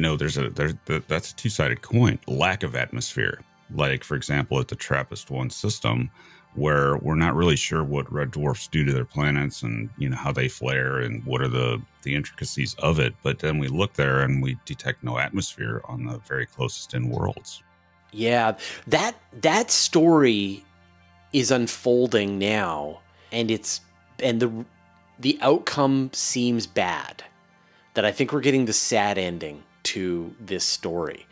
you know, there's a there's that's a two sided coin. Lack of atmosphere, like for example, at the TRAPPIST one system, where we're not really sure what red dwarfs do to their planets and you know how they flare and what are the the intricacies of it but then we look there and we detect no atmosphere on the very closest in worlds yeah that that story is unfolding now and it's and the the outcome seems bad that i think we're getting the sad ending to this story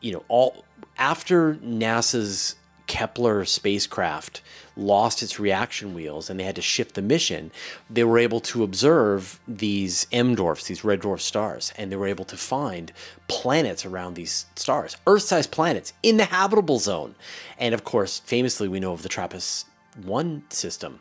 you know all after nasa's Kepler spacecraft lost its reaction wheels and they had to shift the mission, they were able to observe these M dwarfs, these red dwarf stars, and they were able to find planets around these stars, Earth sized planets in the habitable zone. And of course, famously, we know of the TRAPPIST 1 system.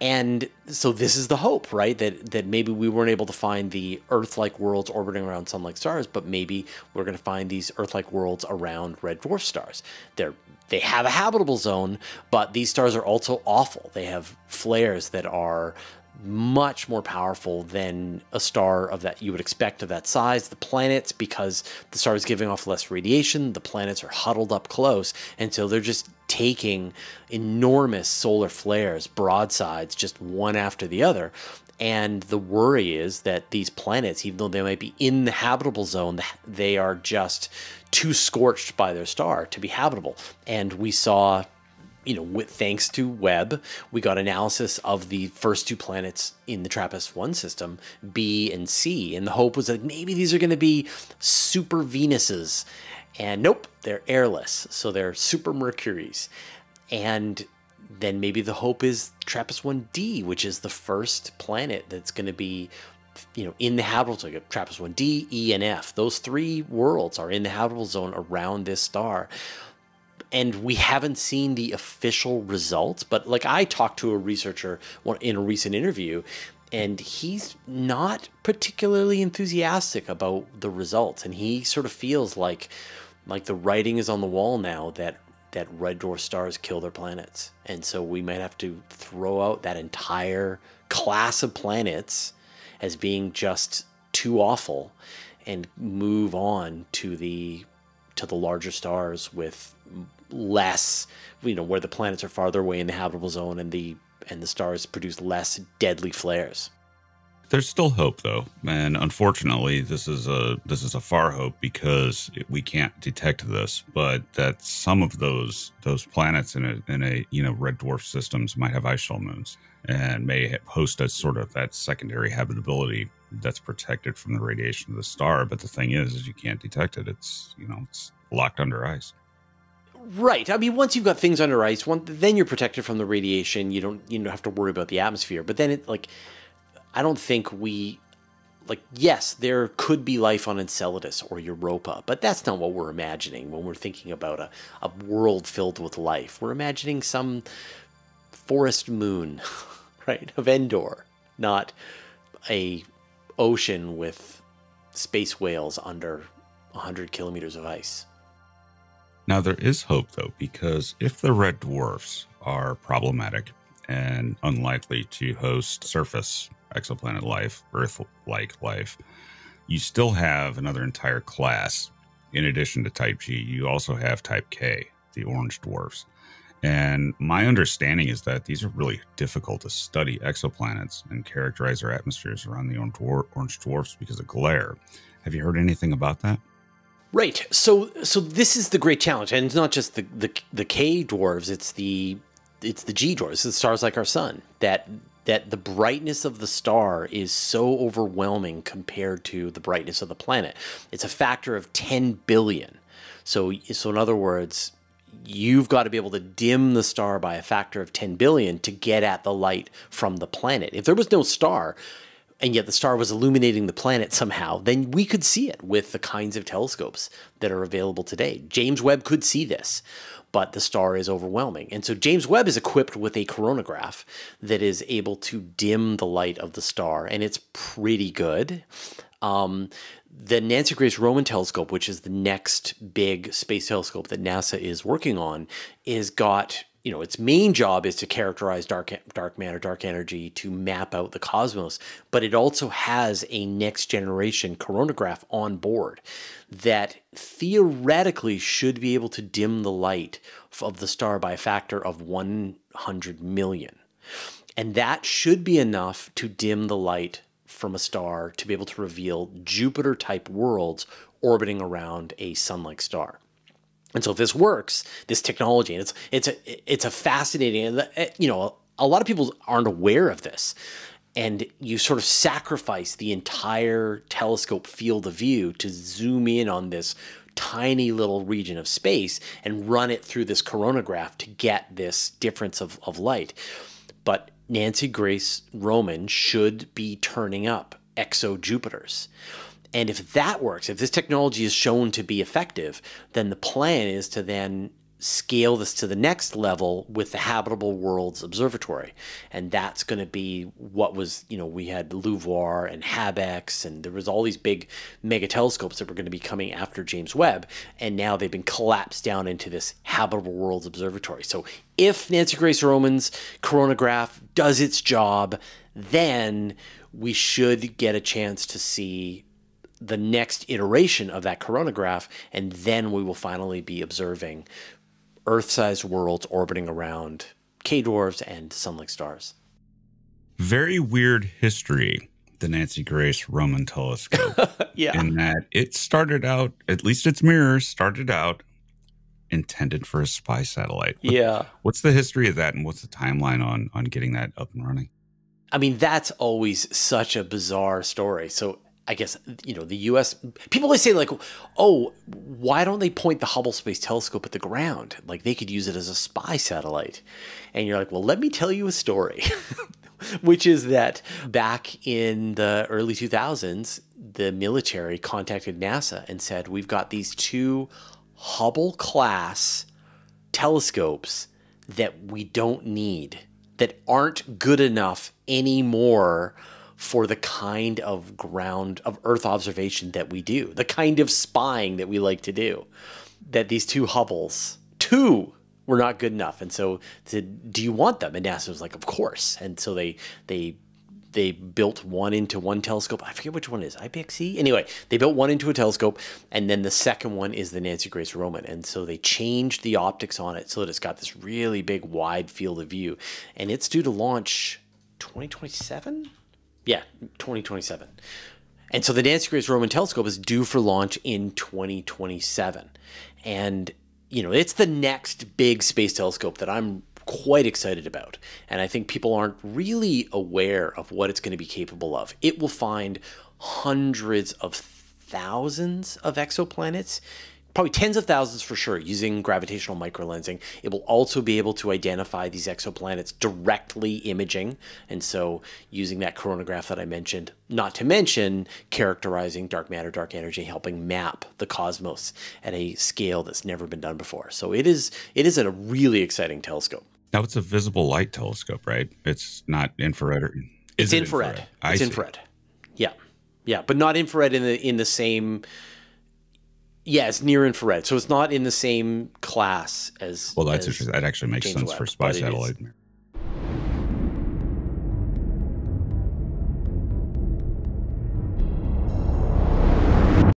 And so this is the hope, right? That that maybe we weren't able to find the Earth-like worlds orbiting around sun-like stars, but maybe we're going to find these Earth-like worlds around red dwarf stars. They're they have a habitable zone, but these stars are also awful. They have flares that are much more powerful than a star of that you would expect of that size. The planets, because the star is giving off less radiation, the planets are huddled up close, and so they're just taking enormous solar flares, broadsides, just one after the other. And the worry is that these planets, even though they might be in the habitable zone, they are just too scorched by their star to be habitable. And we saw you know, with, thanks to Webb, we got analysis of the first two planets in the TRAPPIST 1 system, B and C. And the hope was that maybe these are going to be super Venuses. And nope, they're airless. So they're super Mercuries. And then maybe the hope is TRAPPIST 1D, which is the first planet that's going to be you know, in the habitable zone, TRAPPIST 1D, E, and F. Those three worlds are in the habitable zone around this star and we haven't seen the official results. But like I talked to a researcher in a recent interview, and he's not particularly enthusiastic about the results, and he sort of feels like like the writing is on the wall now that that red dwarf stars kill their planets, and so we might have to throw out that entire class of planets as being just too awful and move on to the to the larger stars with less, you know, where the planets are farther away in the habitable zone and the and the stars produce less deadly flares. There's still hope though, and unfortunately, this is a this is a far hope because we can't detect this. But that some of those those planets in a in a you know red dwarf systems might have ice shell moons and may host a sort of that secondary habitability that's protected from the radiation of the star. But the thing is, is you can't detect it. It's you know it's locked under ice. Right. I mean, once you've got things under ice, one, then you're protected from the radiation. You don't you don't have to worry about the atmosphere. But then it like, I don't think we like. Yes, there could be life on Enceladus or Europa, but that's not what we're imagining when we're thinking about a, a world filled with life. We're imagining some forest moon, right, of Endor, not a ocean with space whales under 100 kilometers of ice. Now, there is hope, though, because if the red dwarfs are problematic and unlikely to host surface exoplanet life, Earth like life, you still have another entire class. In addition to Type G, you also have Type K, the orange dwarfs. And my understanding is that these are really difficult to study exoplanets and characterize their atmospheres around the orange dwarfs because of glare. Have you heard anything about that? Right. So so this is the great challenge, and it's not just the the, the K dwarves. It's the it's the G dwarves. It's the stars like our sun. That that the brightness of the star is so overwhelming compared to the brightness of the planet. It's a factor of 10 billion. So so in other words, you've got to be able to dim the star by a factor of 10 billion to get at the light from the planet. If there was no star, and yet the star was illuminating the planet somehow, then we could see it with the kinds of telescopes that are available today. James Webb could see this, but the star is overwhelming. And so James Webb is equipped with a coronagraph that is able to dim the light of the star, and it's pretty good. Um, the Nancy Grace Roman telescope, which is the next big space telescope that NASA is working on, is got you know its main job is to characterize dark dark matter dark energy to map out the cosmos but it also has a next generation coronagraph on board that theoretically should be able to dim the light of the star by a factor of 100 million and that should be enough to dim the light from a star to be able to reveal Jupiter type worlds orbiting around a sun like star. And so if this works, this technology, and it's it's a it's a fascinating, eh, you know, a lot of people aren't aware of this, and you sort of sacrifice the entire telescope field of view to zoom in on this tiny little region of space and run it through this coronagraph to get this difference of, of light. But Nancy Grace Roman should be turning up exo Jupiters. And if that works, if this technology is shown to be effective, then the plan is to then scale this to the next level with the Habitable Worlds Observatory. And that's going to be what was, you know, we had LUVOIR and HabEx, and there was all these big mega telescopes that were going to be coming after James Webb. And now they've been collapsed down into this Habitable Worlds Observatory. So if Nancy Grace Roman's coronagraph does its job, then we should get a chance to see the next iteration of that coronagraph, and then we will finally be observing Earth sized worlds orbiting around K dwarfs and sun like stars. Very weird history, the Nancy Grace Roman telescope. yeah. In that it started out, at least its mirror started out intended for a spy satellite. Yeah. What's the history of that and what's the timeline on on getting that up and running? I mean, that's always such a bizarre story. So I guess you know the U.S. People always say like, "Oh, why don't they point the Hubble Space Telescope at the ground? Like they could use it as a spy satellite." And you're like, "Well, let me tell you a story." Which is that back in the early 2000s, the military contacted NASA and said, We've got these two Hubble class telescopes that we don't need, that aren't good enough anymore for the kind of ground of Earth observation that we do, the kind of spying that we like to do. That these two Hubbles, two, were not good enough, and so said, "Do you want them?" And NASA was like, "Of course." And so they they they built one into one telescope. I forget which one is IPXC. Anyway, they built one into a telescope, and then the second one is the Nancy Grace Roman. And so they changed the optics on it so that it's got this really big, wide field of view, and it's due to launch 2027. Yeah, 2027. And so the Nancy Grace Roman telescope is due for launch in 2027. And, you know, it's the next big space telescope that I'm quite excited about. And I think people aren't really aware of what it's going to be capable of. It will find hundreds of thousands of exoplanets probably tens of thousands for sure using gravitational microlensing. It will also be able to identify these exoplanets directly imaging, and so using that coronagraph that I mentioned, not to mention characterizing dark matter, dark energy, helping map the cosmos at a scale that's never been done before. So it is it is a really exciting telescope. Now it's a visible light telescope, right? It's not infrared or it's infrared. infrared? It's infrared. Yeah. Yeah, but not infrared in the in the same yeah, it's near infrared, so it's not in the same class as. Well, that's as that actually makes James sense Webb, for spy satellite.